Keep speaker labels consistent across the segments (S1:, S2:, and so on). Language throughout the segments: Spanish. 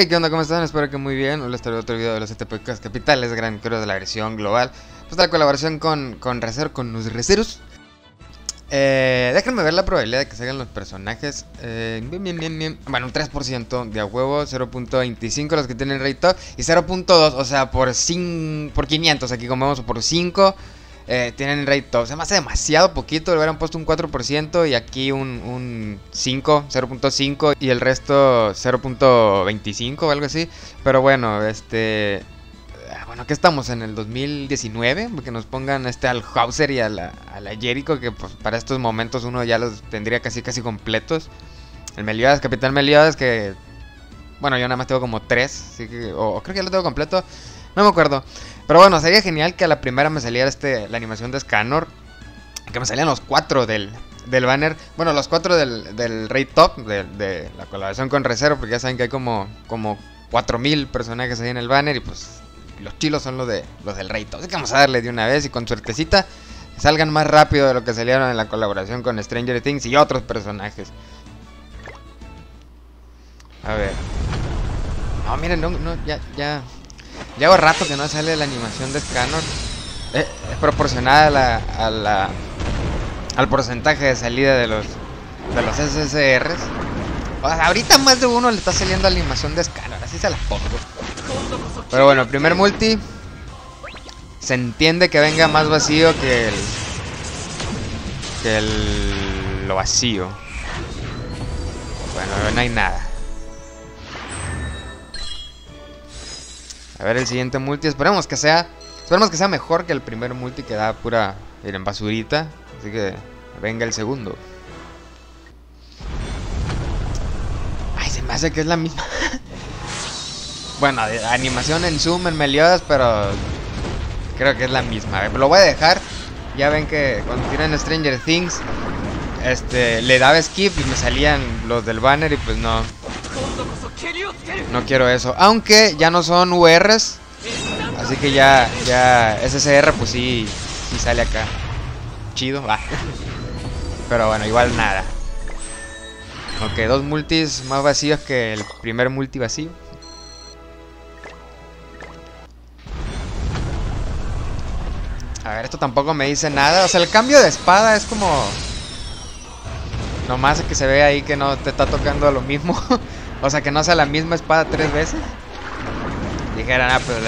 S1: Hey, ¿qué onda? ¿Cómo están? Espero que muy bien. Les traigo otro video de los ETPs capitales, gran creo de la versión global. Pues la colaboración con, con Recer, con los Receros. Eh, déjenme ver la probabilidad de que salgan los personajes. Eh, bien, bien, bien, bien. Bueno, un 3% de a huevo, 0.25 los que tienen rate top y 0.2, o sea, por, 5, por 500 aquí como vemos, por 5 eh, tienen rate top. Se me hace demasiado poquito, le hubieran puesto un 4% y aquí un, un 5, 0.5 y el resto 0.25 o algo así. Pero bueno, este... ah, Bueno, que estamos en el 2019, que nos pongan este al Hauser y a la, a Jericho, que pues, para estos momentos uno ya los tendría casi casi completos. El Meliodas, Capitán Meliodas, que bueno, yo nada más tengo como 3, así que o, o creo que ya lo tengo completo, no me acuerdo. Pero bueno, sería genial que a la primera me saliera este, la animación de Scanor. Que me salían los cuatro del, del banner. Bueno, los cuatro del, del rate top, de, la colaboración con Recero, porque ya saben que hay como, como 4000 personajes ahí en el banner. Y pues los chilos son los, de, los del rate top. Así que vamos a darle de una vez y con suertecita salgan más rápido de lo que salieron en la colaboración con Stranger Things y otros personajes. A ver. No, miren, no, ya, ya. Hago rato que no sale la animación de Scanner. Eh, es proporcionada a la, a la, al porcentaje de salida de los, de los SSRs. Ahorita más de uno le está saliendo animación de Scanner, así se la pongo. Pero bueno, primer multi. Se entiende que venga más vacío que el. que el. lo vacío. Bueno, no hay nada. A ver el siguiente multi. Esperemos que sea. Esperemos que sea mejor que el primer multi que da pura. Miren, basurita. Así que venga el segundo. Ay, se me hace que es la misma. bueno, animación en zoom, en Meliodas, pero. Creo que es la misma. Lo voy a dejar. Ya ven que cuando tiran Stranger Things. Este, le daba skip y me salían los del banner y pues no. No quiero eso. Aunque ya no son URs. Así que ya, ya SSR pues sí, sí sale acá. Chido, va. Pero bueno, igual nada. Ok, dos multis más vacíos que el primer multi vacío. A ver, esto tampoco me dice nada. O sea, el cambio de espada es como... Nomás que se ve ahí que no te está tocando lo mismo. o sea, que no sea la misma espada tres veces. Dijeran, ah, pues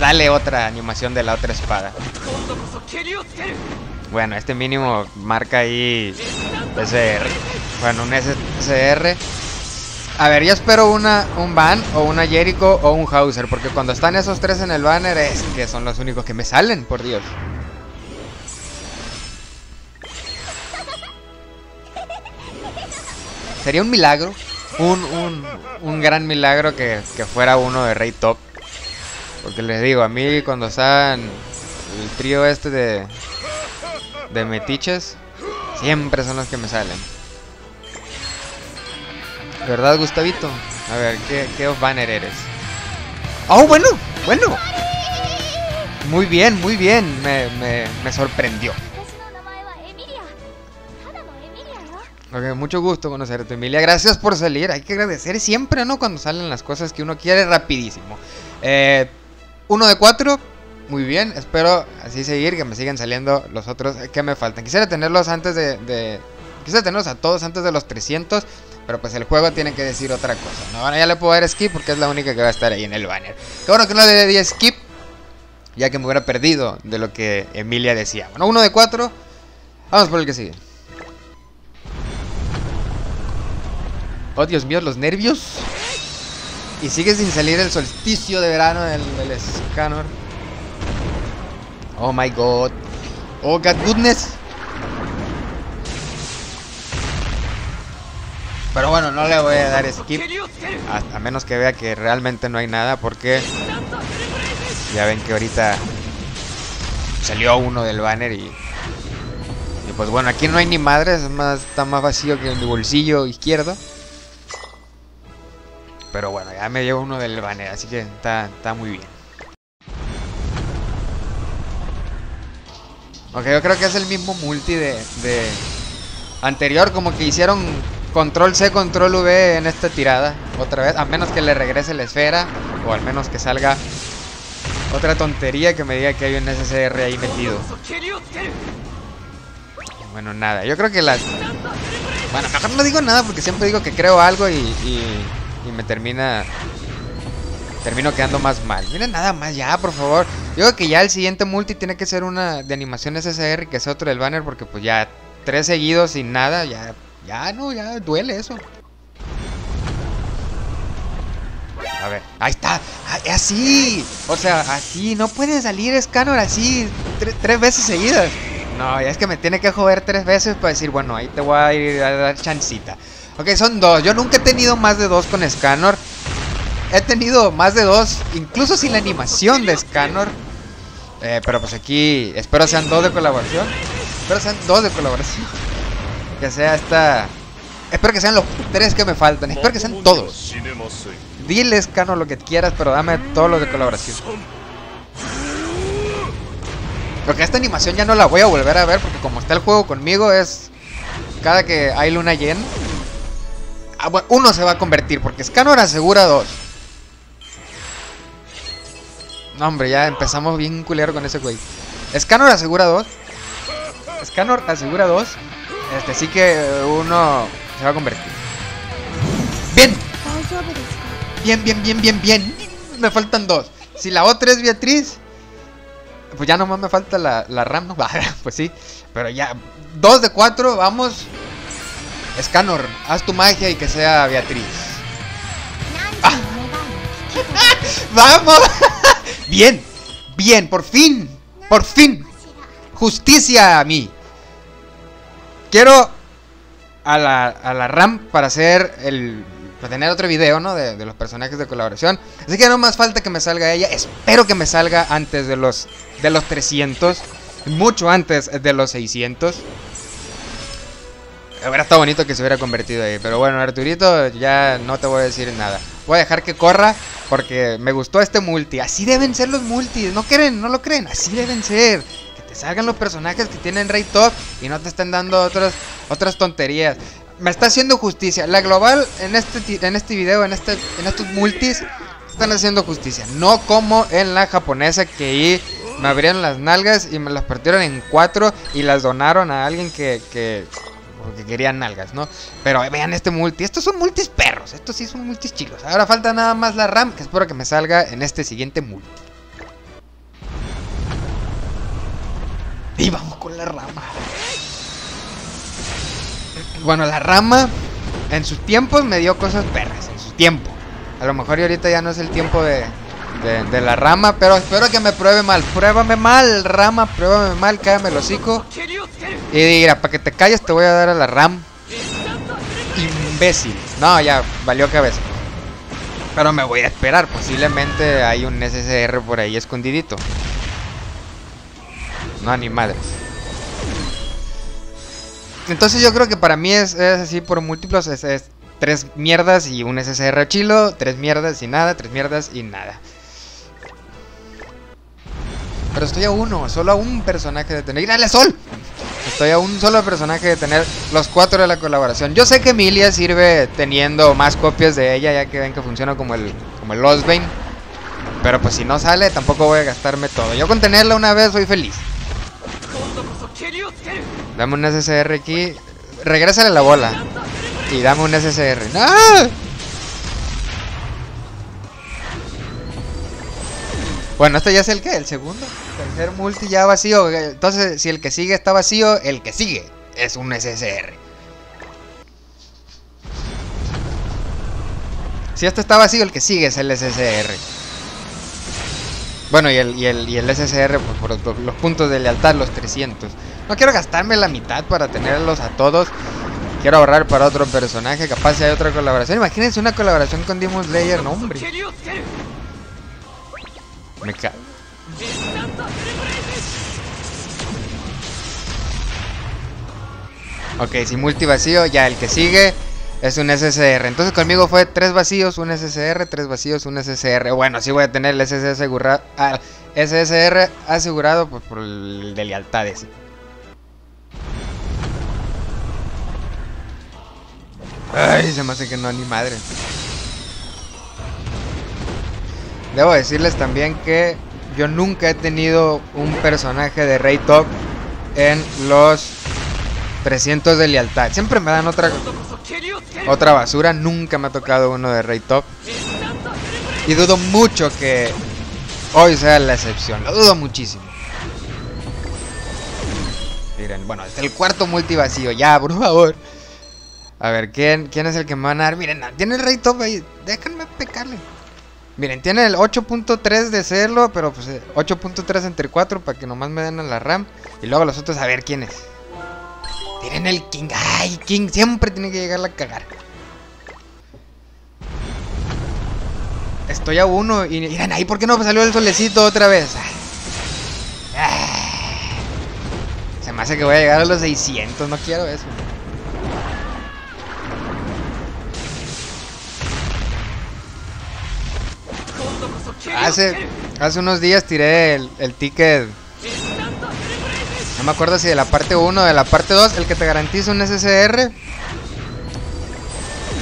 S1: dale otra animación de la otra espada. Bueno, este mínimo marca ahí SR. Bueno, un SR. A ver, yo espero una, un Van o una Jericho o un Hauser. Porque cuando están esos tres en el banner es que son los únicos que me salen, por Dios. Sería un milagro. Un, un, un gran milagro que, que, fuera uno de Rey Top. Porque les digo, a mí cuando están el trío este de, de metiches, siempre son los que me salen. ¿Verdad, Gustavito? A ver, ¿qué, qué banner eres? ¡Oh, bueno! ¡Bueno! Muy bien, muy bien. Me, me, me sorprendió. Ok, mucho gusto conocerte, Emilia. Gracias por salir. Hay que agradecer siempre, ¿no? Cuando salen las cosas que uno quiere rapidísimo. Eh, uno de cuatro. Muy bien. Espero así seguir, que me sigan saliendo los otros que me faltan. Quisiera tenerlos antes de... de... Quisiera tenerlos a todos antes de los 300. Pero pues el juego tiene que decir otra cosa. ¿no? Bueno, ya le puedo dar skip porque es la única que va a estar ahí en el banner. Qué bueno que no le di skip. Ya que me hubiera perdido de lo que Emilia decía. Bueno, uno de cuatro. Vamos por el que sigue. Oh, Dios mío, los nervios. Y sigue sin salir el solsticio de verano del, del Scanor. Oh my god. Oh god goodness. Pero bueno, no le voy a dar skip. A, menos que vea que realmente no hay nada. Porque ya ven que ahorita salió uno del banner y... Y pues bueno, aquí no hay ni madres. Es más, está más vacío que en mi bolsillo izquierdo. Pero bueno, ya me llevo uno del banner, así que está, está muy bien. Ok, yo creo que es el mismo multi de, de, anterior, como que hicieron control C, control V en esta tirada. Otra vez. A menos que le regrese la esfera. O al menos que salga otra tontería que me diga que hay un SSR ahí metido. Bueno, nada. Yo creo que la... Bueno, mejor no digo nada porque siempre digo que creo algo y, y me termina... Termino quedando más mal. Miren nada más ya, por favor. Yo creo que ya el siguiente multi tiene que ser una de animación SSR que sea otro del banner porque pues ya tres seguidos sin nada, ya, ya no, ya duele eso. A ver, ahí está, así, o sea, así, no puede salir Scanner así tres veces seguidas. No, ya es que me tiene que joder tres veces para decir, bueno, ahí te voy a ir a dar chancita. Ok, son dos. Yo nunca he tenido más de dos con Scanner. He tenido más de dos, incluso sin la animación de Scanner. Eh, pero pues aquí espero sean dos de colaboración. Espero sean dos de colaboración. Que sea esta... Espero que sean los tres que me faltan. Espero que sean todos. Diles, Cano, lo que quieras, pero dame todos los de colaboración. Porque esta animación ya no la voy a volver a ver porque como está el juego conmigo es... Cada que hay luna llena... Ah, uno se va a convertir porque Scanor asegura dos. No, hombre, ya empezamos bien culero con ese güey. Scanor asegura dos. Scanor asegura dos. Este sí que uno se va a convertir. Bien. Bien, bien, bien, bien, bien. Me faltan dos. Si la otra es Beatriz, pues ya nomás me falta la, la RAM, ¿no? pues sí. Pero ya, dos de cuatro, vamos. Scanor, haz tu magia y que sea Beatriz. Ah. ¡Vamos! bien, bien, por fin, por fin. Justicia a mí. Quiero a la, a la RAM para hacer el... Para tener otro video, ¿no? De, de, los personajes de colaboración. Así que no más falta que me salga ella. Espero que me salga antes de los, de los 300. Mucho antes de los 600. Hubiera estado bonito que se hubiera convertido ahí. Pero bueno, Arturito, ya no te voy a decir nada. Voy a dejar que corra porque me gustó este multi. Así deben ser los multis. ¿No creen? ¿No lo creen? Así deben ser. Que te salgan los personajes que tienen rey top y no te estén dando otras, otras tonterías. Me está haciendo justicia. La global en este, en este video, en, este, en estos multis, están haciendo justicia. No como en la japonesa que ahí me abrieron las nalgas y me las partieron en cuatro y las donaron a alguien que, que porque querían nalgas, ¿no? Pero vean este multi, estos son multis perros, estos sí son multis chilos. Ahora falta nada más la RAM, que espero que me salga en este siguiente multi. Y vamos con la rama. Bueno, la rama en sus tiempos me dio cosas perras, en su tiempo. A lo mejor y ahorita ya no es el tiempo de, de, la rama, pero espero que me pruebe mal. Pruébame mal, rama, pruébame mal, cállame el hocico. Y diga, para que te calles te voy a dar a la ram. Imbécil. No, ya, valió cabeza. Pero me voy a esperar, posiblemente hay un SSR por ahí escondidito. No, ni madres. Entonces yo creo que para mí es, es así por múltiplos, es tres mierdas y un SSR chilo, tres mierdas y nada, tres mierdas y nada. Pero estoy a uno, solo a un personaje de tener. ¡Dale sol! Estoy a un solo personaje de tener los cuatro de la colaboración. Yo sé que Emilia sirve teniendo más copias de ella, ya que ven que funciona como el, como el Lostbane. Pero pues si no sale, tampoco voy a gastarme todo. Yo con tenerla una vez soy feliz. Dame un SSR aquí. Regrésale la bola. Y dame un SSR. ¡No! Bueno, esto ya es el que, el segundo. Tercer multi ya vacío. Entonces, si el que sigue está vacío, el que sigue es un SSR. Si esto está vacío, el que sigue es el SSR. Bueno, y el, y el, y el SSR pues, por, los puntos de lealtad, los 300. No quiero gastarme la mitad para tenerlos a todos. Quiero ahorrar para otro personaje. Capaz si hay otra colaboración. Imagínense una colaboración con Demon Slayer, no hombre. Me cago. Ok, si multi vacío, ya el que sigue es un SSR. Entonces conmigo fue tres vacíos, un SSR, tres vacíos, un SSR. Bueno, sí voy a tener el SSR asegurado, ah, SSR asegurado pues, por el de lealtades. Ay, se me hace que no, ni madre. Debo decirles también que yo nunca he tenido un personaje de Rey Top en los 300 de lealtad. Siempre me dan otra otra basura. Nunca me ha tocado uno de Rey Top. Y dudo mucho que hoy sea la excepción. Lo dudo muchísimo. Miren, bueno, es el cuarto multi vacío. Ya, por favor. A ver, ¿quién, quién es el que me va a ganar? Miren, tiene el Rey Top ahí. Déjenme pecarle. Miren, tiene el 8.3 de serlo, pero pues 8.3 eh, entre 4 para que nomás me den a la RAM. Y luego los otros a ver quién es. Tienen el King. Ay, King siempre tiene que llegar a cagar. Estoy a uno y miren ahí, ¿por qué no salió el solecito otra vez? Se me hace que voy a llegar a los 600, no quiero eso. Hace, hace unos días tiré el, el ticket no me acuerdo si de la parte 1 o de la parte 2, el que te garantiza un SSR.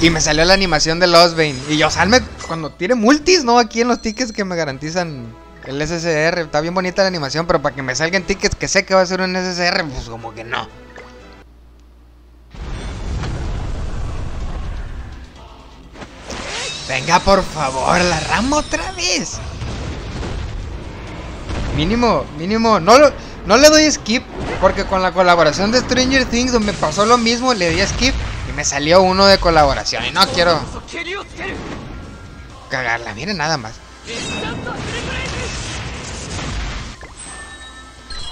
S1: Y me salió la animación de Bane Y yo, salme cuando tire multis, ¿no? Aquí en los tickets que me garantizan el SSR. Está bien bonita la animación, pero para que me salgan tickets que sé que va a ser un SSR, pues como que no. Venga, por favor, la rama otra vez. Mínimo, mínimo, no lo... No le doy skip porque con la colaboración de Stranger Things me pasó lo mismo, le di skip y me salió uno de colaboración y no quiero cagarla, miren nada más.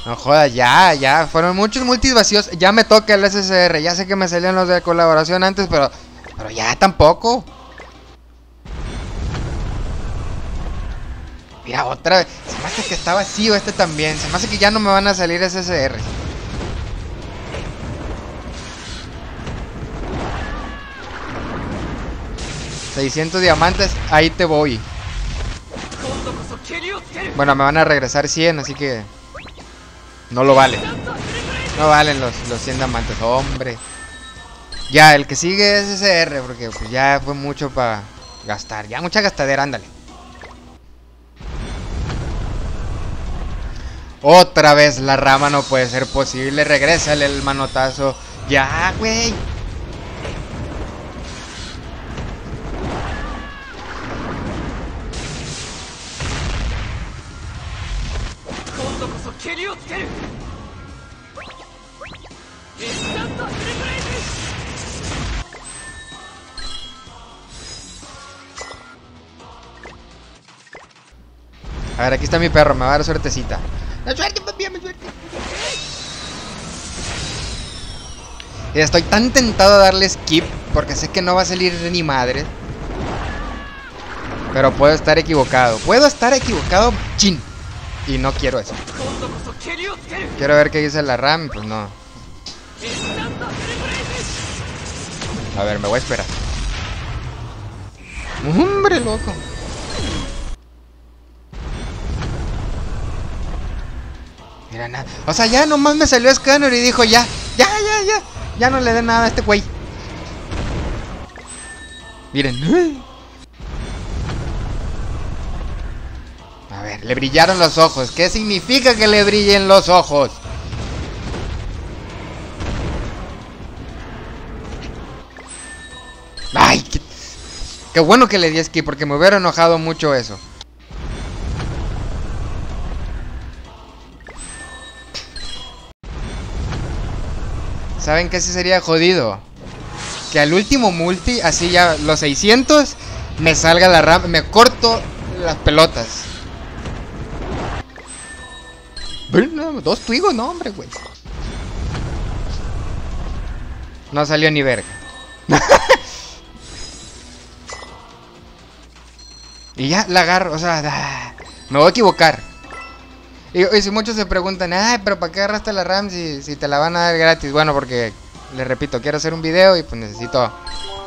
S1: No joda, ya, ya, fueron muchos multis vacíos, ya me toca el SSR, ya sé que me salían los de colaboración antes, pero, pero ya tampoco. Mira, otra vez. Se me hace que está vacío este también. Se me hace que ya no me van a salir SSR. ...600 diamantes, ahí te voy. Bueno, me van a regresar 100, así que... No lo vale. No valen los, los 100 diamantes, hombre. Ya, el que sigue es SSR, porque pues, ya fue mucho para gastar. Ya mucha gastadera, ándale. Otra vez la rama no puede ser posible. Regrésale el manotazo. Ya, güey. A ver, aquí está mi perro, me va a dar suertecita. Estoy tan tentado a darle skip porque sé que no va a salir ni madre. Pero puedo estar equivocado. Puedo estar equivocado, chin. Y no quiero eso. Quiero ver qué dice la RAM, pues no. A ver, me voy a esperar. Hombre, loco. O sea, ya nomás me salió Scanner y dijo ya, ya, ya, ya. Ya no le dé nada a este güey. Miren. A ver, le brillaron los ojos. ¿Qué significa que le brillen los ojos? Ay, qué, qué bueno que le di esquí porque me hubiera enojado mucho eso. ¿Saben qué sí sería jodido? Que al último multi, así ya los 600, me salga la RAM, me corto las pelotas. Dos twigos, no, hombre, güey. No salió ni verga. y ya la agarro, o sea, me voy a equivocar. Y, si muchos se preguntan, ay, pero ¿para qué agarraste la RAM si, si te la van a dar gratis? Bueno, porque, les repito, quiero hacer un video y pues necesito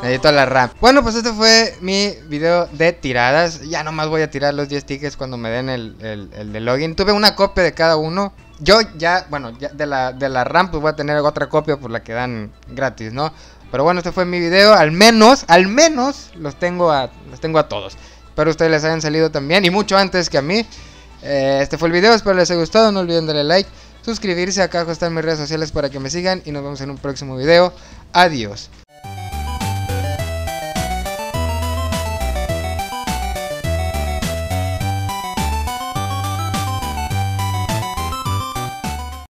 S1: Necesito la RAM. Bueno, pues este fue mi video de tiradas. Ya nomás voy a tirar los 10 tickets cuando me den el, el, de login. Tuve una copia de cada uno. Yo ya, bueno, ya de la, de la RAM pues voy a tener otra copia por la que dan gratis, ¿no? Pero bueno, este fue mi video. Al menos, al menos los tengo a, los tengo a todos. Espero ustedes les hayan salido también y mucho antes que a mí. Eh, este fue el video, espero les haya gustado. No olviden darle like, suscribirse. Acá están mis redes sociales para que me sigan. Y nos vemos en un próximo video. Adiós.